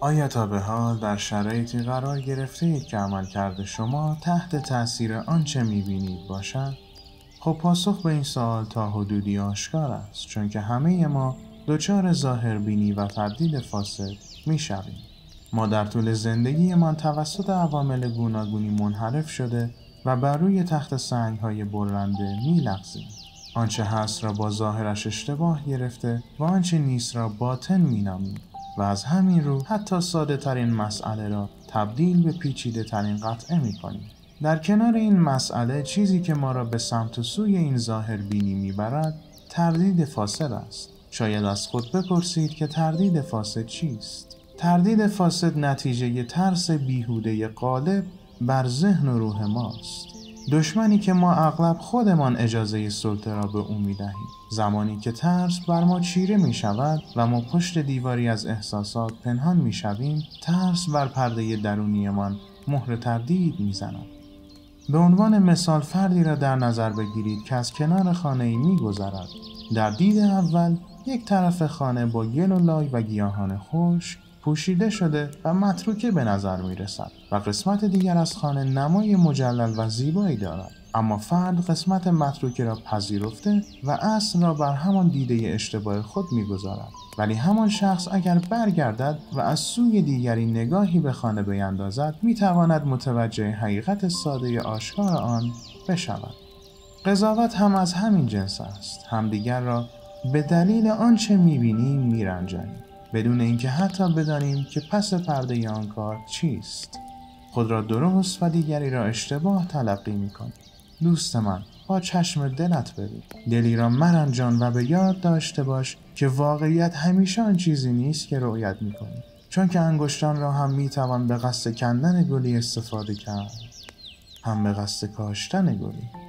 آیا تا به حال در شرایطی قرار گرفته اید که عملکرد شما تحت تأثیر آنچه می‌بینید باشد؟ خب پاسخ به این سوال تا حدودی آشکار است چون که همه ما دچار ظاهر بینی و تردید فاسد می‌شویم. ما در طول زندگیمان توسط عوامل گوناگونی منحرف شده و بر روی تخت سنگ های برنده میلغزیم. آنچه هست را با ظاهرش اشتباه گرفته و آنچه نیست را باطن مینامیم و از همین رو حتی ساده ترین مسئله را تبدیل به پیچیده ترین قطعه می کنیم. در کنار این مسئله چیزی که ما را به سمت و سوی این ظاهر بینی می‌برد تردید فاسد است. شاید از خود بپرسید که تردید فاسد چیست؟ تردید فاسد نتیجه ترس بیهوده غالب بر ذهن و روح ماست. دشمنی که ما اغلب خودمان اجازه سلطه را به او می دهیم. زمانی که ترس بر ما چیره می شود و ما پشت دیواری از احساسات پنهان می شویم ترس بر پرده درونیمان مهر تردید می زند. به عنوان مثال فردی را در نظر بگیرید که از کنار خانه ای می گذرد. در دید اول یک طرف خانه با گل و لای و گیاهان خوش پوشیده شده و متروکه به نظر می رسد و قسمت دیگر از خانه نمای مجلل و زیبایی دارد. اما فرد قسمت متروکه را پذیرفته و اصل را بر همان دیده اشتباه خود می‌گذارد. ولی همان شخص اگر برگردد و از سوی دیگری نگاهی به خانه بیندازد می‌تواند متوجه حقیقت ساده آشکار آن بشود. قضاوت هم از همین جنس است. همدیگر را به دلیل آنچه می‌بینیم میرنجانیم. بدون اینکه حتی بدانیم که پس پرده آن کار چیست. خود را درست و دیگری را اشتباه تلقی می‌کنیم. دوست من با چشم دلت ببین. دلی را مرنجان و به یاد داشته باش که واقعیت همیشه آن چیزی نیست که رؤیت می‌کنی. چون که انگشتان را هم می‌توان به قصد کندن گلی استفاده کرد. هم به قصد کاشتن گلی.